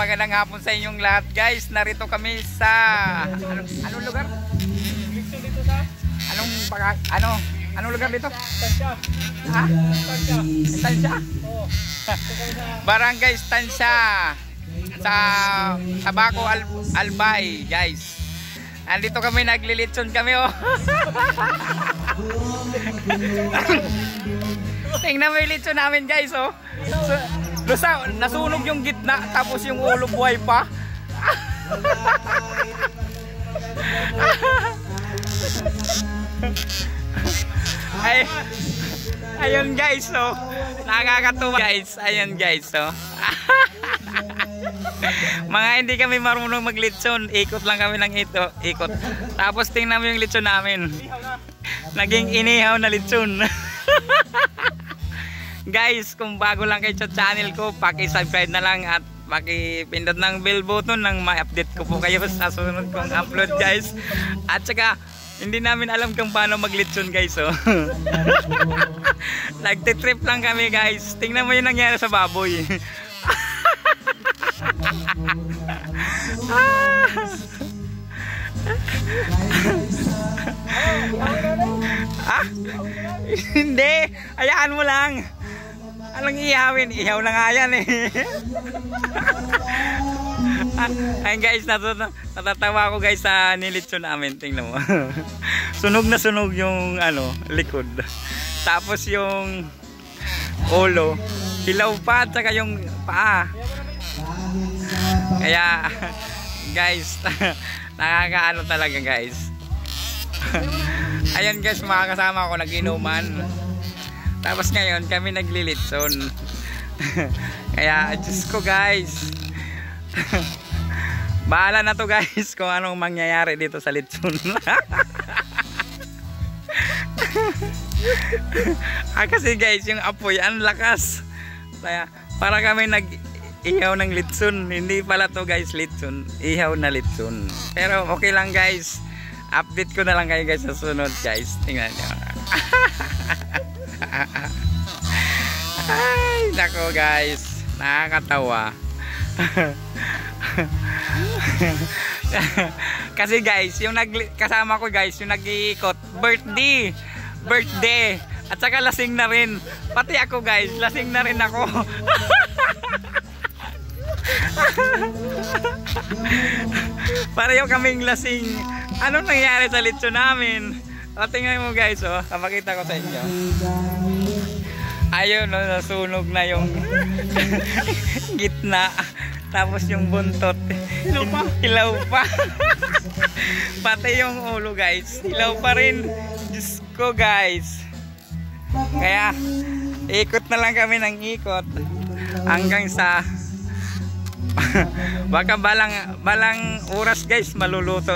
magandang hapon sa inyong lahat guys. Narito kami sa ano, anong lugar? Dito dito sa Anong baka, ano? Anong lugar dito? Tansya. Ha? Tansya. Oo. Sa Barangay Estancia sa Sabaco Al Albay, guys. Andito kami naglilitson kami oh. Tingnan mo yung litson namin guys oh. So, lusa, nasunog yung gitna tapos yung ulo buhay pa. Ay, ayun guys oh. Nakakatuwa guys. Ayun guys oh. Mga hindi kami marunong maglitson. Ikot lang kami ng ito. Ikot. Tapos tingnan mo yung litson namin. Naging inihaw na litson. Guys, kung bago lang kayo sa channel ko, paki-subscribe na lang at paki-pindot ng bell button nang ma-update ko po kayo sa sunod kong upload guys. At saka, hindi namin alam kung paano maglitson guys oh. Nagtitrip lang kami guys. Tingnan mo yung nangyari sa baboy. ah? Hindi. Hayaan mo lang. Anong ihawin? Ihaw na nga yan eh. Ayun guys, natut- natatawa ako guys sa nilitso namin. Tingnan mo. sunog na sunog yung ano, likod. Tapos yung ulo. Hilaw pa at saka yung paa. Kaya guys, nakakaano talaga guys. Ayan guys, mga kasama ko nag-inuman. Tapos ngayon kami naglilitson. Kaya Diyos ko guys. Bahala na to guys kung anong mangyayari dito sa litson. ah, kasi guys, yung apoy ang lakas. Kaya para kami nag ihaw ng litson. Hindi pala to guys litson. Ihaw na litson. Pero okay lang guys. Update ko na lang kayo guys sa sunod guys. Tingnan nyo. Ay, nako guys. Nakakatawa. Kasi guys, yung nag kasama ko guys, yung nag-iikot, birthday. Birthday. At saka lasing na rin. Pati ako guys, lasing na rin ako. Pareho kaming lasing. Anong nangyari sa litso namin? O, tingnan mo guys, oh. Kapakita ko sa inyo. Ayun, no, nasunog na yung gitna. Tapos yung buntot. Hilaw pa. Hilaw pa. Pati yung ulo guys. Hilaw pa rin. Diyos ko guys. Kaya, ikot na lang kami ng ikot. Hanggang sa baka balang balang oras guys maluluto